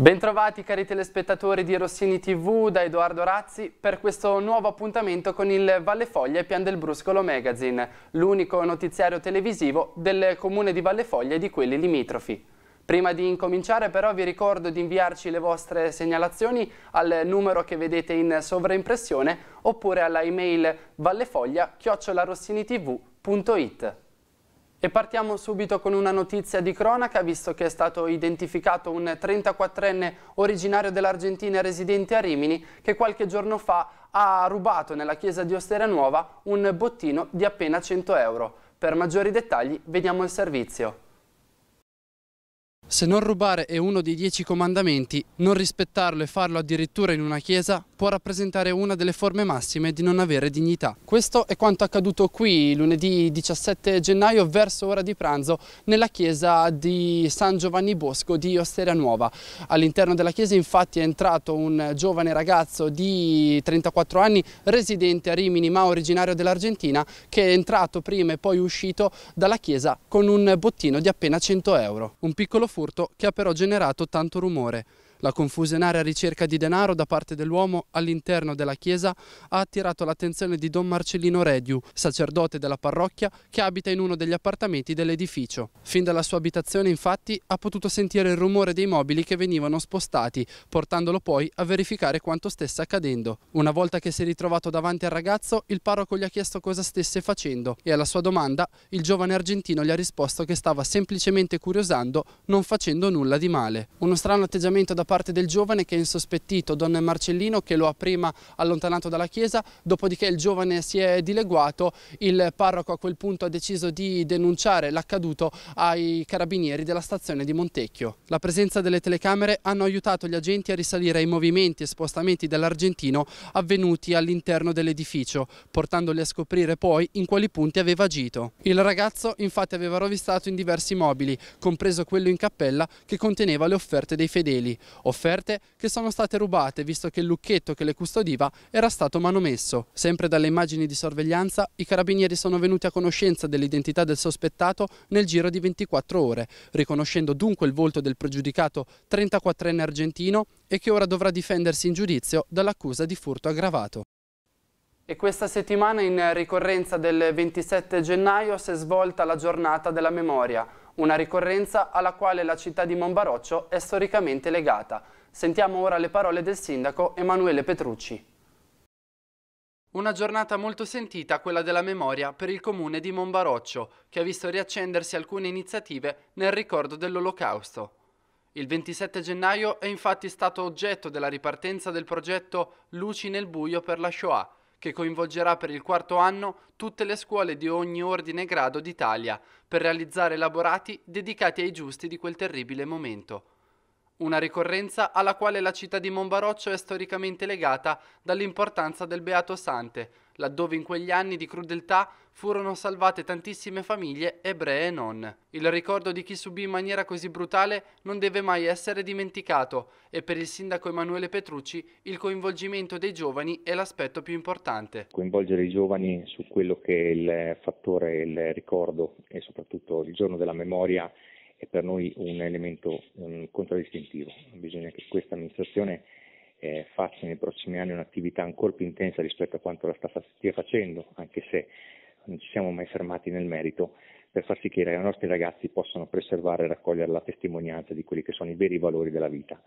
Bentrovati cari telespettatori di Rossini TV da Edoardo Razzi per questo nuovo appuntamento con il Valle Foglia e Pian del Bruscolo Magazine, l'unico notiziario televisivo del comune di Valle Foglia e di quelli limitrofi. Prima di incominciare però vi ricordo di inviarci le vostre segnalazioni al numero che vedete in sovraimpressione oppure alla email vallefoglia-rossinitv.it. E partiamo subito con una notizia di cronaca, visto che è stato identificato un 34enne originario dell'Argentina residente a Rimini che qualche giorno fa ha rubato nella chiesa di Ostera Nuova un bottino di appena 100 euro. Per maggiori dettagli vediamo il servizio. Se non rubare è uno dei dieci comandamenti, non rispettarlo e farlo addirittura in una chiesa può rappresentare una delle forme massime di non avere dignità. Questo è quanto accaduto qui lunedì 17 gennaio verso ora di pranzo nella chiesa di San Giovanni Bosco di Osteria Nuova. All'interno della chiesa infatti è entrato un giovane ragazzo di 34 anni residente a Rimini ma originario dell'Argentina che è entrato prima e poi uscito dalla chiesa con un bottino di appena 100 euro. Un piccolo furto furto che ha però generato tanto rumore. La confusionaria ricerca di denaro da parte dell'uomo all'interno della chiesa ha attirato l'attenzione di Don Marcellino Rediu, sacerdote della parrocchia che abita in uno degli appartamenti dell'edificio. Fin dalla sua abitazione infatti ha potuto sentire il rumore dei mobili che venivano spostati, portandolo poi a verificare quanto stesse accadendo. Una volta che si è ritrovato davanti al ragazzo, il parroco gli ha chiesto cosa stesse facendo e alla sua domanda il giovane argentino gli ha risposto che stava semplicemente curiosando, non facendo nulla di male. Uno strano atteggiamento da parte del giovane che è insospettito Don Marcellino che lo ha prima allontanato dalla chiesa, dopodiché il giovane si è dileguato, il parroco a quel punto ha deciso di denunciare l'accaduto ai carabinieri della stazione di Montecchio. La presenza delle telecamere hanno aiutato gli agenti a risalire ai movimenti e spostamenti dell'argentino avvenuti all'interno dell'edificio, portandoli a scoprire poi in quali punti aveva agito. Il ragazzo infatti aveva rovistato in diversi mobili, compreso quello in cappella che conteneva le offerte dei fedeli offerte che sono state rubate visto che il lucchetto che le custodiva era stato manomesso. Sempre dalle immagini di sorveglianza, i carabinieri sono venuti a conoscenza dell'identità del sospettato nel giro di 24 ore, riconoscendo dunque il volto del pregiudicato 34enne argentino e che ora dovrà difendersi in giudizio dall'accusa di furto aggravato. E questa settimana in ricorrenza del 27 gennaio si è svolta la giornata della memoria, una ricorrenza alla quale la città di Monbaroccio è storicamente legata. Sentiamo ora le parole del sindaco Emanuele Petrucci. Una giornata molto sentita, quella della memoria, per il comune di Monbaroccio, che ha visto riaccendersi alcune iniziative nel ricordo dell'Olocausto. Il 27 gennaio è infatti stato oggetto della ripartenza del progetto Luci nel buio per la Shoah, che coinvolgerà per il quarto anno tutte le scuole di ogni ordine e grado d'Italia per realizzare elaborati dedicati ai giusti di quel terribile momento. Una ricorrenza alla quale la città di Monbaroccio è storicamente legata dall'importanza del Beato Sante, laddove in quegli anni di crudeltà furono salvate tantissime famiglie ebree e non. Il ricordo di chi subì in maniera così brutale non deve mai essere dimenticato e per il sindaco Emanuele Petrucci il coinvolgimento dei giovani è l'aspetto più importante. Coinvolgere i giovani su quello che è il fattore, il ricordo e soprattutto il giorno della memoria è per noi un elemento um, contraddistintivo. Bisogna che questa amministrazione eh, faccia nei prossimi anni un'attività ancora più intensa rispetto a quanto la sta, stia facendo, anche se non ci siamo mai fermati nel merito, per far sì che i nostri ragazzi possano preservare e raccogliere la testimonianza di quelli che sono i veri valori della vita,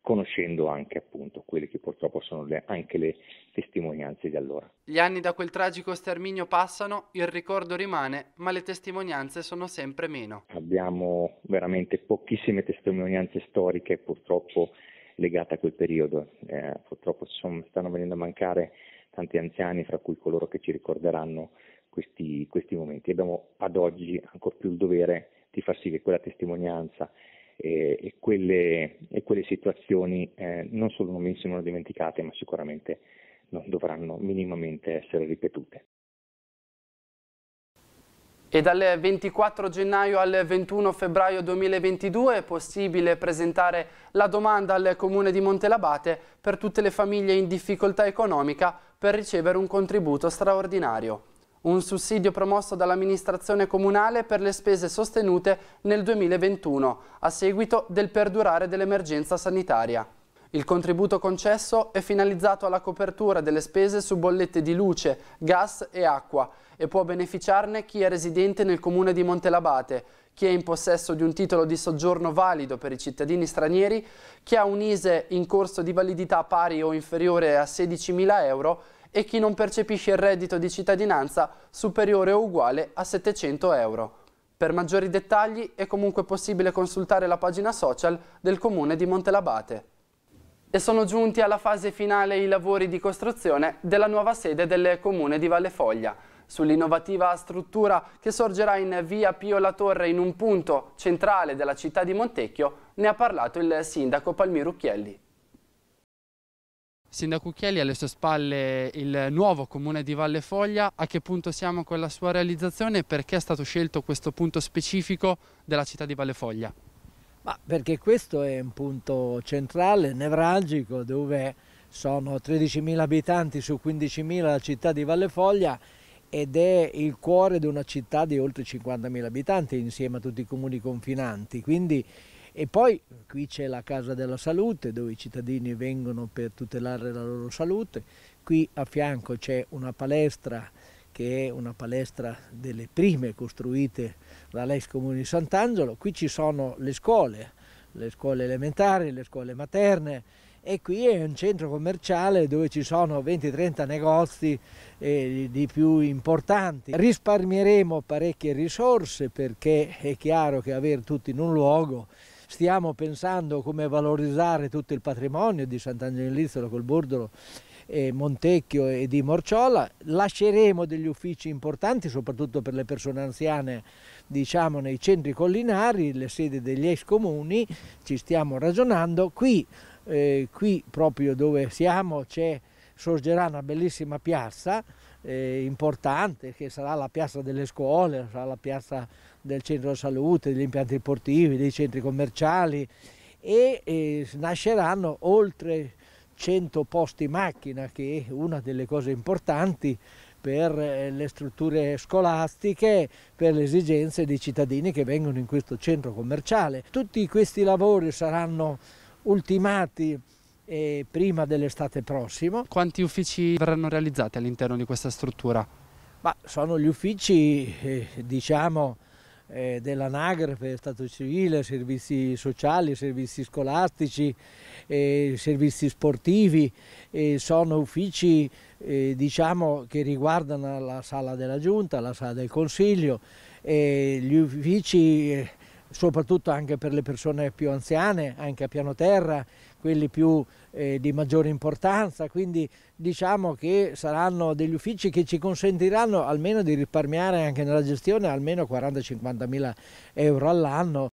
conoscendo anche appunto quelle che purtroppo sono le, anche le testimonianze di allora. Gli anni da quel tragico sterminio passano, il ricordo rimane, ma le testimonianze sono sempre meno. Abbiamo veramente pochissime testimonianze storiche purtroppo legate a quel periodo, eh, purtroppo sono, stanno venendo a mancare tanti anziani, fra cui coloro che ci ricorderanno questi, questi momenti. Abbiamo ad oggi ancora più il dovere di far sì che quella testimonianza e, e, quelle, e quelle, situazioni eh, non solo non venissero dimenticate, ma sicuramente non dovranno minimamente essere ripetute. E dal 24 gennaio al 21 febbraio 2022 è possibile presentare la domanda al Comune di Montelabate per tutte le famiglie in difficoltà economica per ricevere un contributo straordinario. Un sussidio promosso dall'amministrazione comunale per le spese sostenute nel 2021 a seguito del perdurare dell'emergenza sanitaria. Il contributo concesso è finalizzato alla copertura delle spese su bollette di luce, gas e acqua e può beneficiarne chi è residente nel comune di Montelabate, chi è in possesso di un titolo di soggiorno valido per i cittadini stranieri, chi ha un ISE in corso di validità pari o inferiore a 16.000 euro e chi non percepisce il reddito di cittadinanza superiore o uguale a 700 euro. Per maggiori dettagli è comunque possibile consultare la pagina social del comune di Montelabate. E sono giunti alla fase finale i lavori di costruzione della nuova sede del comune di Valle Foglia. Sull'innovativa struttura che sorgerà in via Pio La Torre in un punto centrale della città di Montecchio ne ha parlato il sindaco Palmiro Chielli. Sindaco Chieli, alle sue spalle il nuovo comune di Valle Foglia, a che punto siamo con la sua realizzazione e perché è stato scelto questo punto specifico della città di Valle Foglia? Ma perché questo è un punto centrale, nevralgico, dove sono 13.000 abitanti su 15.000 la città di Valle Foglia ed è il cuore di una città di oltre 50.000 abitanti insieme a tutti i comuni confinanti. Quindi e poi qui c'è la Casa della Salute dove i cittadini vengono per tutelare la loro salute, qui a fianco c'è una palestra che è una palestra delle prime costruite dall'ex comune di Sant'Angelo, qui ci sono le scuole, le scuole elementari, le scuole materne. E qui è un centro commerciale dove ci sono 20-30 negozi eh, di più importanti. Risparmieremo parecchie risorse perché è chiaro che avere tutto in un luogo stiamo pensando come valorizzare tutto il patrimonio di Sant'Angelo Lizzolo col Bordolo e Montecchio e di Morciola, lasceremo degli uffici importanti soprattutto per le persone anziane diciamo nei centri collinari, le sedi degli ex comuni, ci stiamo ragionando, qui, eh, qui proprio dove siamo c'è sorgerà una bellissima piazza eh, importante che sarà la piazza delle scuole, sarà la piazza del centro salute, degli impianti sportivi, dei centri commerciali e eh, nasceranno oltre 100 posti macchina che è una delle cose importanti per eh, le strutture scolastiche, per le esigenze dei cittadini che vengono in questo centro commerciale. Tutti questi lavori saranno ultimati prima dell'estate prossima. Quanti uffici verranno realizzati all'interno di questa struttura? Ma sono gli uffici, eh, diciamo, eh, dell'anagrafe, Stato civile, servizi sociali, servizi scolastici, eh, servizi sportivi, eh, sono uffici eh, diciamo, che riguardano la sala della giunta, la sala del consiglio, gli uffici eh, soprattutto anche per le persone più anziane, anche a piano terra, quelli più eh, di maggiore importanza, quindi diciamo che saranno degli uffici che ci consentiranno almeno di risparmiare anche nella gestione almeno 40-50 mila euro all'anno.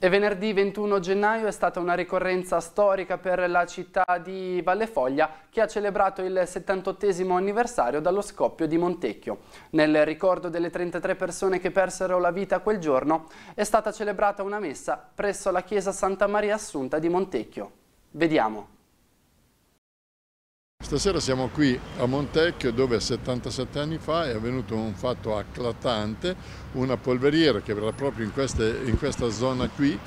E venerdì 21 gennaio è stata una ricorrenza storica per la città di Vallefoglia che ha celebrato il 78 anniversario dallo scoppio di Montecchio. Nel ricordo delle 33 persone che persero la vita quel giorno è stata celebrata una messa presso la chiesa Santa Maria Assunta di Montecchio. Vediamo. Stasera siamo qui a Montecchio dove 77 anni fa è avvenuto un fatto acclatante, una polveriera che era proprio in, queste, in questa zona qui.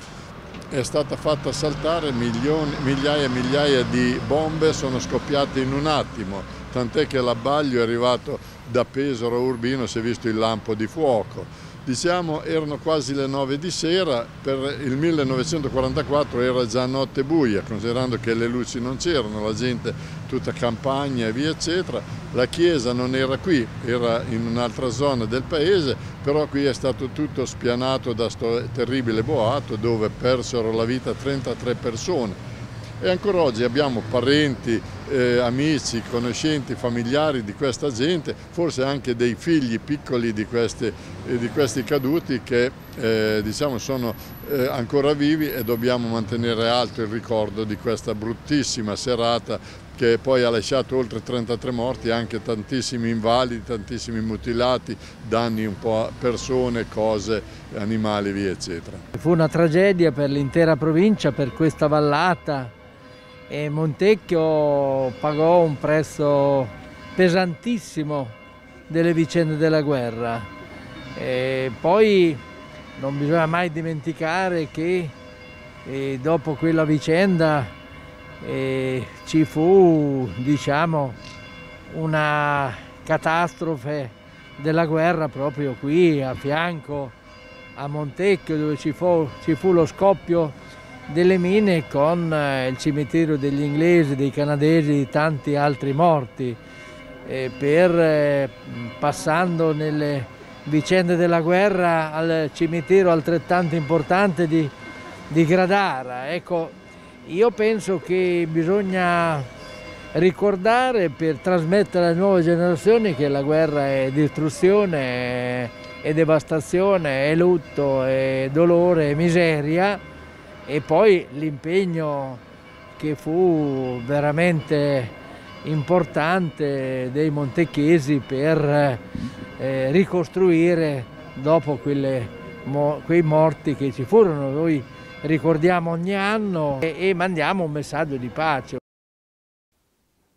È stata fatta saltare, milioni, migliaia e migliaia di bombe sono scoppiate in un attimo, tant'è che l'abbaglio è arrivato da Pesaro a Urbino, si è visto il lampo di fuoco diciamo erano quasi le 9 di sera, per il 1944 era già notte buia, considerando che le luci non c'erano, la gente tutta campagna e via eccetera, la chiesa non era qui, era in un'altra zona del paese, però qui è stato tutto spianato da questo terribile boato dove persero la vita 33 persone. E ancora oggi abbiamo parenti, eh, amici, conoscenti, familiari di questa gente, forse anche dei figli piccoli di, questi, eh, di questi caduti che eh, diciamo sono eh, ancora vivi e dobbiamo mantenere alto il ricordo di questa bruttissima serata che poi ha lasciato oltre 33 morti anche tantissimi invalidi, tantissimi mutilati, danni un po' a persone, cose, animali, via eccetera. Fu una tragedia per l'intera provincia, per questa vallata, e Montecchio pagò un prezzo pesantissimo delle vicende della guerra. E poi non bisogna mai dimenticare che eh, dopo quella vicenda eh, ci fu diciamo, una catastrofe della guerra proprio qui a fianco a Montecchio dove ci fu, ci fu lo scoppio delle mine con eh, il cimitero degli inglesi, dei canadesi, di tanti altri morti, per, eh, passando nelle vicende della guerra al cimitero altrettanto importante di, di Gradara. Ecco, io penso che bisogna ricordare per trasmettere alle nuove generazioni che la guerra è distruzione, è, è devastazione, è lutto, è dolore, è miseria e poi l'impegno che fu veramente importante dei montecchesi per eh, ricostruire dopo quelle, mo, quei morti che ci furono. Noi ricordiamo ogni anno e, e mandiamo un messaggio di pace.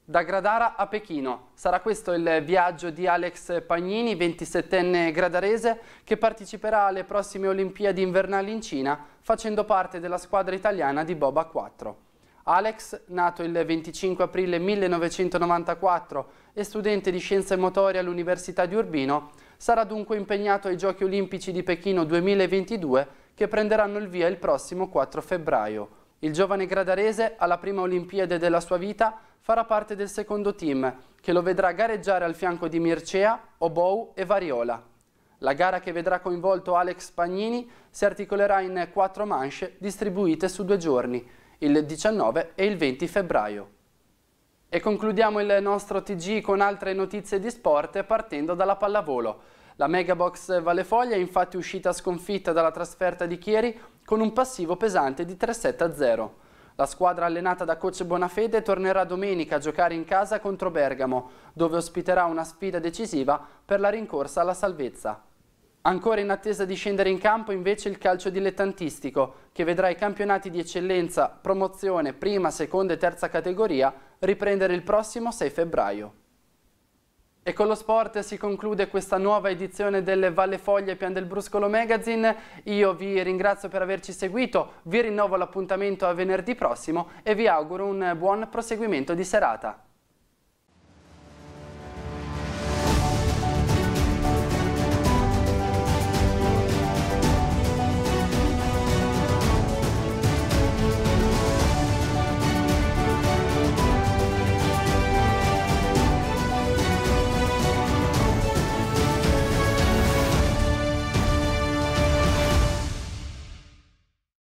Da Gradara a Pechino. Sarà questo il viaggio di Alex Pagnini, 27enne gradarese, che parteciperà alle prossime Olimpiadi invernali in Cina, facendo parte della squadra italiana di Boba 4. Alex, nato il 25 aprile 1994 e studente di scienze motorie all'Università di Urbino, sarà dunque impegnato ai Giochi Olimpici di Pechino 2022 che prenderanno il via il prossimo 4 febbraio. Il giovane gradarese, alla prima Olimpiade della sua vita, farà parte del secondo team, che lo vedrà gareggiare al fianco di Mircea, Obou e Variola. La gara che vedrà coinvolto Alex Pagnini si articolerà in quattro manche distribuite su due giorni, il 19 e il 20 febbraio. E concludiamo il nostro TG con altre notizie di sport partendo dalla pallavolo. La Megabox Valefoglia è infatti uscita sconfitta dalla trasferta di Chieri con un passivo pesante di 3-7-0. La squadra allenata da coach Bonafede tornerà domenica a giocare in casa contro Bergamo, dove ospiterà una sfida decisiva per la rincorsa alla salvezza. Ancora in attesa di scendere in campo invece il calcio dilettantistico, che vedrà i campionati di eccellenza, promozione, prima, seconda e terza categoria riprendere il prossimo 6 febbraio. E con lo sport si conclude questa nuova edizione del Valle Foglia Pian del Bruscolo Magazine. Io vi ringrazio per averci seguito, vi rinnovo l'appuntamento a venerdì prossimo e vi auguro un buon proseguimento di serata.